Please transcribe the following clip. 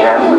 Yeah.